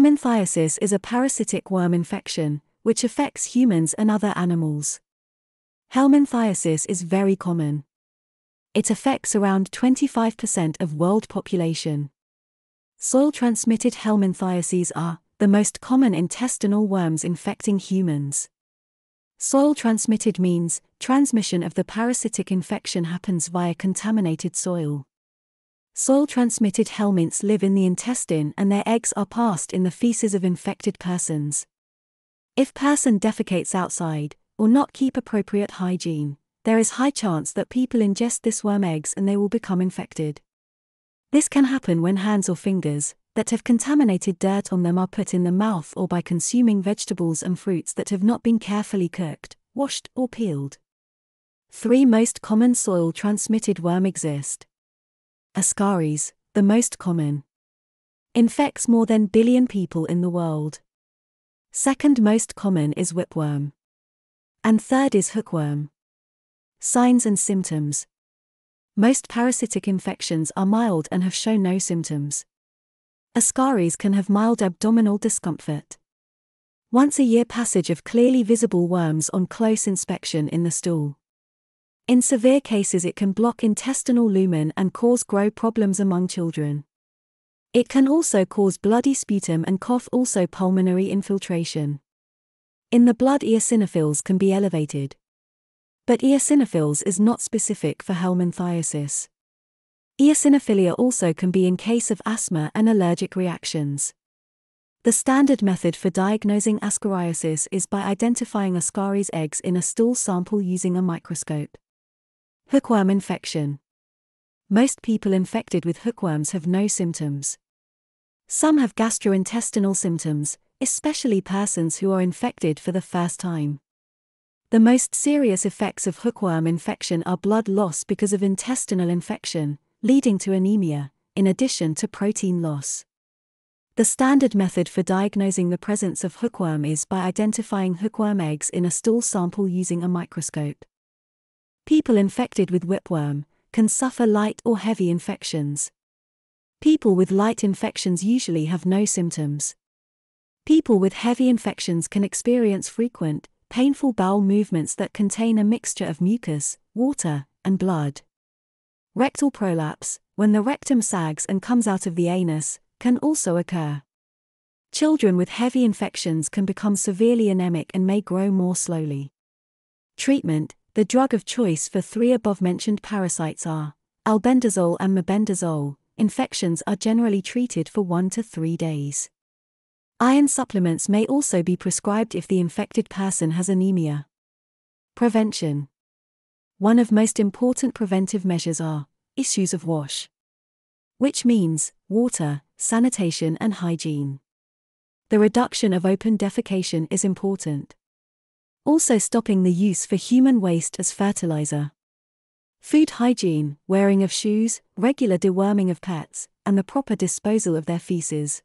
Helminthiasis is a parasitic worm infection, which affects humans and other animals. Helminthiasis is very common. It affects around 25% of world population. Soil-transmitted helminthiases are the most common intestinal worms infecting humans. Soil-transmitted means transmission of the parasitic infection happens via contaminated soil. Soil-transmitted helminths live in the intestine and their eggs are passed in the feces of infected persons. If person defecates outside, or not keep appropriate hygiene, there is high chance that people ingest this worm eggs and they will become infected. This can happen when hands or fingers that have contaminated dirt on them are put in the mouth or by consuming vegetables and fruits that have not been carefully cooked, washed, or peeled. Three most common soil transmitted worm exist. Ascaris, the most common. Infects more than billion people in the world. Second most common is whipworm. And third is hookworm. Signs and symptoms most parasitic infections are mild and have shown no symptoms. Ascaris can have mild abdominal discomfort. Once a year passage of clearly visible worms on close inspection in the stool. In severe cases, it can block intestinal lumen and cause grow problems among children. It can also cause bloody sputum and cough, also pulmonary infiltration. In the blood, eosinophils can be elevated. But eosinophils is not specific for helminthiasis. Eosinophilia also can be in case of asthma and allergic reactions. The standard method for diagnosing ascariasis is by identifying Ascaris eggs in a stool sample using a microscope. Hookworm infection. Most people infected with hookworms have no symptoms. Some have gastrointestinal symptoms, especially persons who are infected for the first time. The most serious effects of hookworm infection are blood loss because of intestinal infection, leading to anemia, in addition to protein loss. The standard method for diagnosing the presence of hookworm is by identifying hookworm eggs in a stool sample using a microscope. People infected with whipworm can suffer light or heavy infections. People with light infections usually have no symptoms. People with heavy infections can experience frequent, painful bowel movements that contain a mixture of mucus, water, and blood. Rectal prolapse, when the rectum sags and comes out of the anus, can also occur. Children with heavy infections can become severely anemic and may grow more slowly. Treatment The drug of choice for three above mentioned parasites are albendazole and mebendazole. Infections are generally treated for one to three days. Iron supplements may also be prescribed if the infected person has anemia. Prevention. One of most important preventive measures are issues of wash, which means water, sanitation and hygiene. The reduction of open defecation is important. Also stopping the use for human waste as fertilizer. Food hygiene, wearing of shoes, regular deworming of pets, and the proper disposal of their feces.